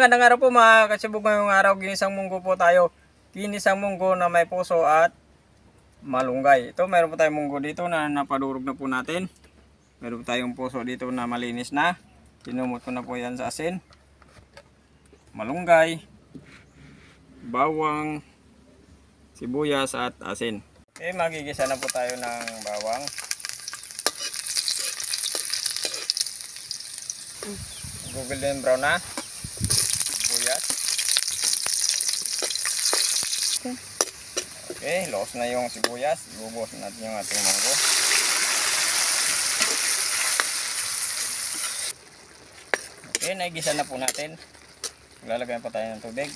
magandang araw po mga kasibog ngayong araw. Ginisang munggo po tayo. Ginisang munggo na may puso at malunggay. Ito, meron po tayong munggo dito na napadurog na po natin. Meron po tayong puso dito na malinis na. Tinumot ko na po yan sa asin. Malunggay. Bawang. Sibuyas at asin. Okay, magigisa na po tayo ng bawang. Google din brown na. Sibuyas. Okay, loss na yung sibuyas. Ibubos natin yung ating manggo. Okay, naigisa na po natin. Lalagyan pa tayo ng tubig.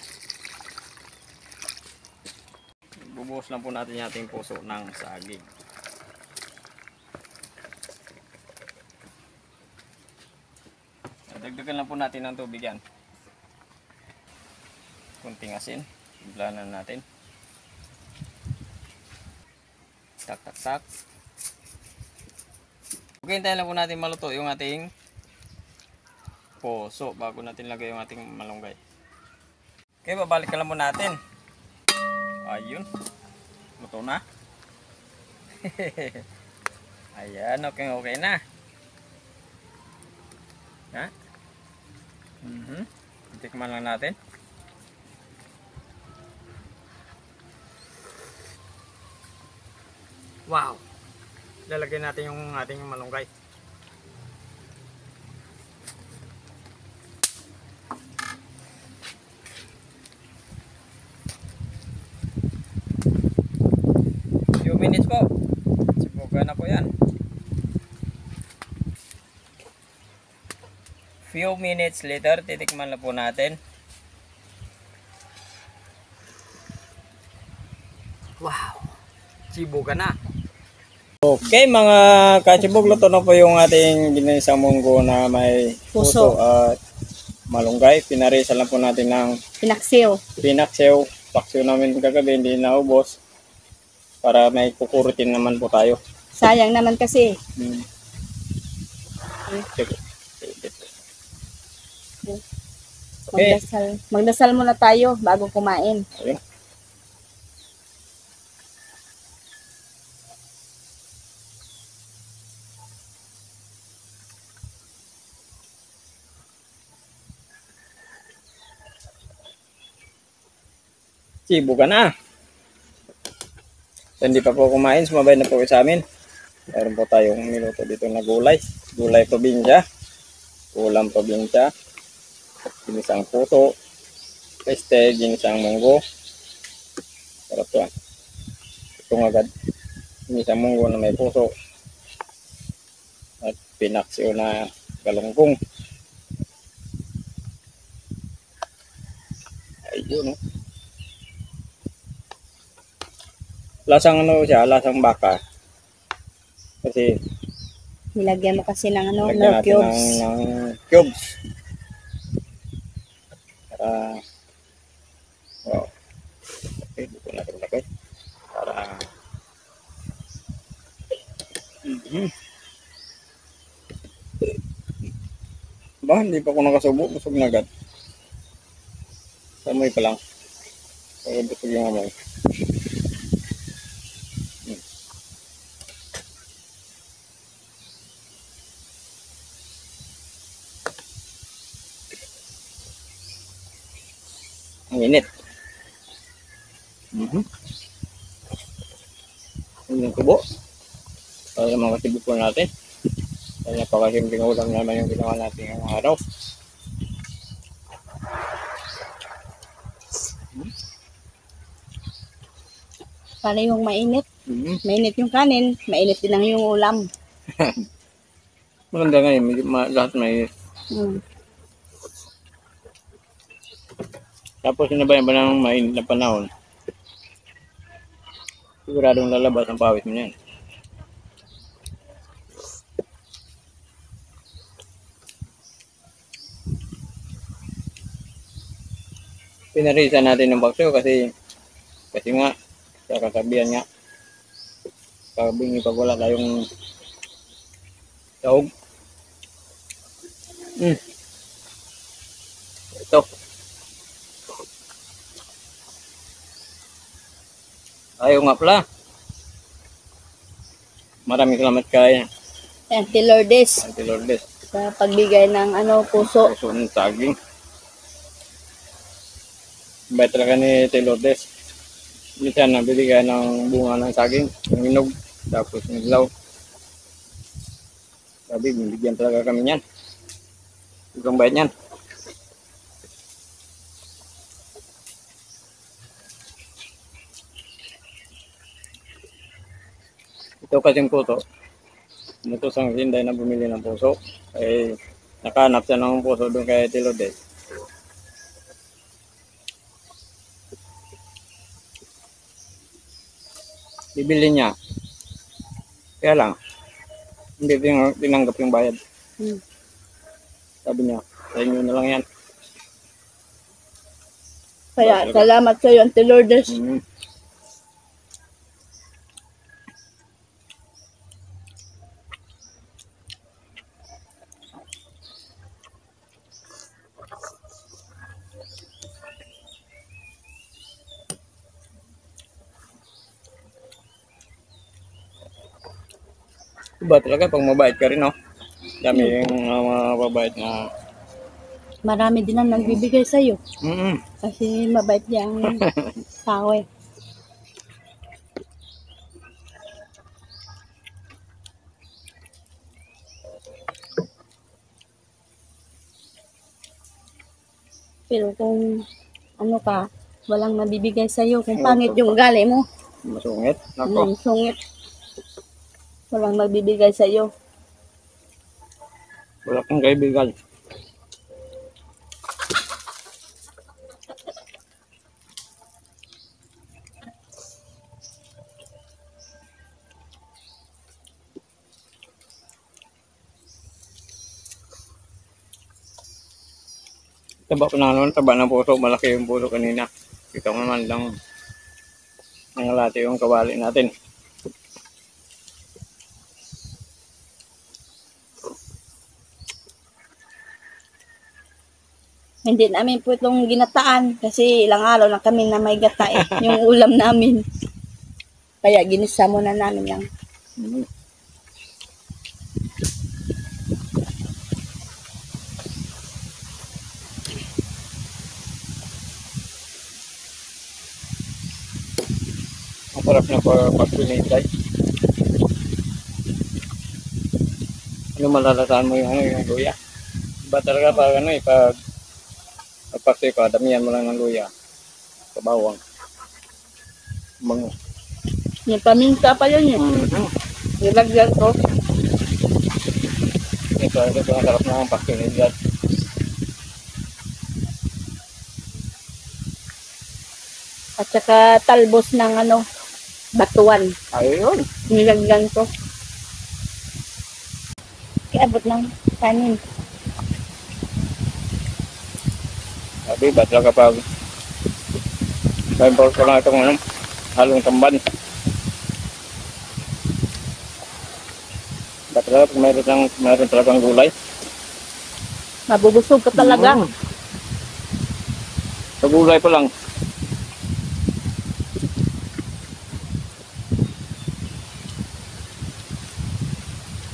Bubuhos lang po natin yung ating puso ng saging. Dagdagan lang po natin ng tubig yan. Kunting asin. Iblanan natin. Tak tak tak. Okay, hintayin lang po natin maluto yung ating puso bago natin lagay yung ating malunggay. Okay, babalik ka lang po natin. Ayun. Luto na. Ayan, okay okay na. Ha? Mhm. Tikman lang natin. Wow. Lalagyan natin yung ating malunggay. Few minutes po. Sibugan na po yan. Few minutes later, titikman na po natin. Wow. Sibugan na. Okay mga kachibog, luto na po yung ating ginisang munggo na may puso, Puso. at malunggay. Pinarisa lang po natin ng Pinaksiw. pinaksew. Paksiw namin kagabi, hindi naubos. Para may kukurutin naman po tayo. Sayang naman kasi. Hmm. Okay. Magdasal. Magdasal muna tayo bago kumain. Ayun. Sibo ka na. So, hindi pa po kumain, sumabay na po kayo sa amin. Meron po tayong minuto dito na gulay. Gulay probinsya. Ulam probinsya. Ginisang puso. Este, ginisang munggo. Sarap yan. Ito agad. Ginisang munggo na may puso. At pinaksiw na galunggong. Ayun, no? Lasang ano siya, lasang baka. Kasi Nilagyan mo kasi ng ano, natin cubes. ng, ng cubes. Para, wow. Okay, dito natin lagay. Para, Mhm. Ba, hindi pa ako nakasubo. Busog na agad. Sa amoy pa lang. Kaya busog yung amoy. Ang init. Mhm. Yun yung tubo. Para sa mga katibo po natin. Kaya napakasimpleng ulam naman yung ginawa natin ngayong araw. Para yung mainit. Mhm. Mainit yung kanin, mainit din lang yung ulam. Maganda ngayon, lahat may... Mm. Tapos sinabayan ba ng mainit na panahon? Siguradong lalabas ang pawis mo yan. Pinarisa natin ng bakso kasi kasi nga sa kasabihan nga kabingi pag wala tayong taog. Mm. Ayaw nga pala. Maraming salamat kay Auntie Lourdes Auntie Lourdes. sa pagbigay ng ano puso. Puso ng saging. Bait talaga ni Ate Lourdes. Minsan nabili ka ng bunga ng saging, ng minog, tapos ng ilaw. Sabi, binibigyan talaga kami niyan. Sobrang bait niyan. Ito kasing puso. Ito sa Hinday na bumili ng puso. Ay nakahanap siya ng puso doon kay Ate Lourdes. Bibili niya. Kaya lang, hindi tin- tinanggap yung bayad. Hmm. Sabi niya, sa inyo na lang yan. Kaya salamat sa iyo, Auntie Lourdes. Mm. Iba talaga pag mabait ka rin, no? Dami yung uh, mga mabait na... Marami din ang nagbibigay sa iyo. Mm Kasi mabait niya ang tao eh. Pero kung ano ka, walang nabibigay sa iyo, kung pangit yung ugali mo, Masungit. Nako. yung sungit, walang magbibigay sa iyo. Wala kang kaibigan. Taba ko na naman, taba ng puso, malaki yung puso kanina. Kita mo naman lang nangalati yung kawali natin. Hindi namin po itong ginataan kasi ilang araw na kami na may gata eh, yung ulam namin. Kaya ginisa muna namin lang. Mm. Ang sarap na pag-pinitay. Ano malalataan mo yung ano yung luya? Iba talaga pag ano eh, pag pagpakti ka, damihan mo lang ng luya. Sa bawang. Bango. Yung paminta pa yun yun. Nilagyan ko. Ito, ito ang sarap ang pagpinitay. At saka talbos ng ano, batuan. Ayun. Nilagyan ko. Kiabot ng kanin. Sabi, ba't lang kapag Bible ko lang itong ano, halong tamban. Ba't talaga pag mayroon, lang, mayroon talagang gulay? Mabubusog ka talaga. Mm. Sa gulay pa lang.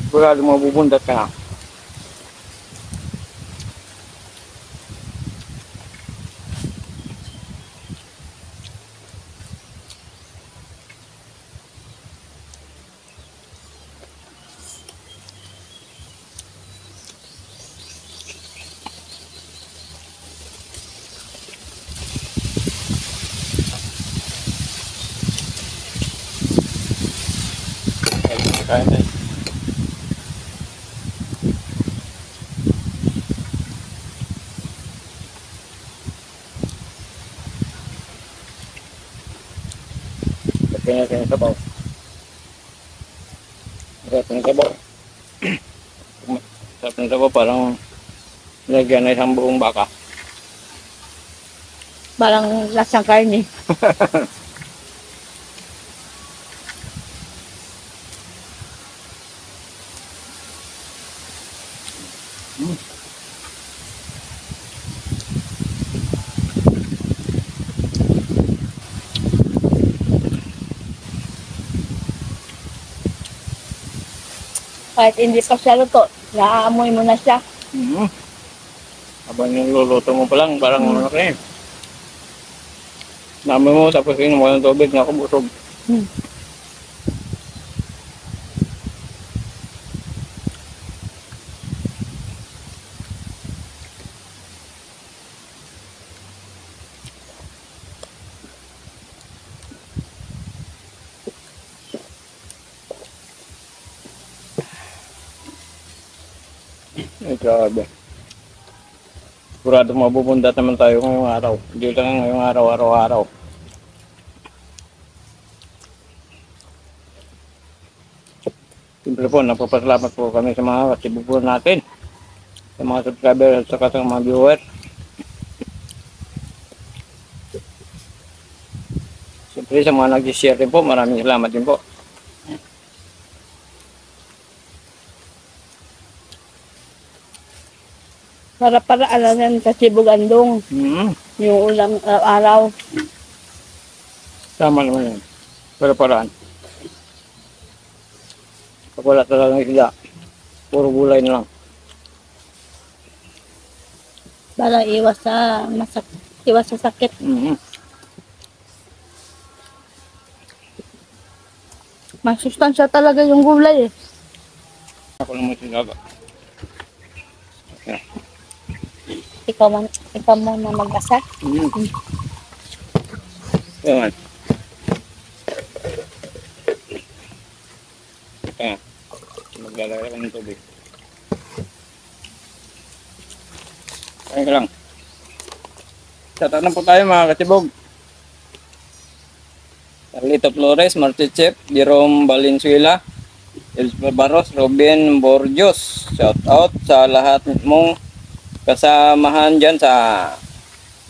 Sigurado mabubundat ka na. Kain tayo. Lagyan natin yung sabaw. Sarap ng sabaw. Sarap ng sabaw parang lagyan na isang buong baka. Parang lasang karne. Kahit hindi pa siya luto, naaamoy mo na siya. Mm-hmm. Habang niluluto mo pa lang, parang ano ka eh. Namin mo, tapos yun, walang tubig, naku, busog. Ay, grabe. Sigurado mabubundat naman tayo ngayong araw. Hindi lang ngayong araw, araw-araw. Siyempre po, napapasalamat po kami sa mga katibubuan natin. Sa mga subscriber at saka sa mga viewer. Siyempre sa mga nag-share din po, maraming salamat din po. Para para alanan kasi bugandong Mm, yung ulam uh, araw. tama naman yun. Pero paraan. Pag wala talagang isda, puro gulay na lang. Para iwas sa masak iwas sa sakit. Mm-hmm. Masustansya talaga yung gulay eh. Ako naman sinaga. Ikaw man, ikaw mo na mag-asa. Mm. Yan. Kaya, maglalagay ka lang. Tatanong po tayo mga katibog. Carlito Flores, Marty Jerome Valenzuela, Elsper Barros, Robin Borjos. Shout out sa lahat mong kasamahan dyan sa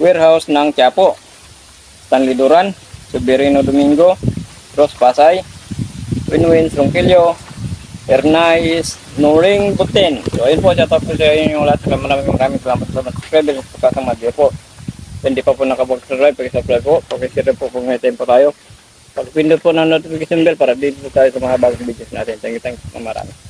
warehouse ng Quiapo. Stanley Duran, Soberino Domingo, Ross Pasay, Winwin Ronquillo, Ernais Nuring Butin. So ayun po, shout out po sa inyo yung lahat. Maraming maraming salamat sa mga subscribers at kasama mga po. Hindi pa po nakapag-subscribe, pag-subscribe po, pag-share po kung may time po tayo. Pag-pindot po ng notification bell para dito tayo sa mga bagong videos natin. Thank you, thank you na marami.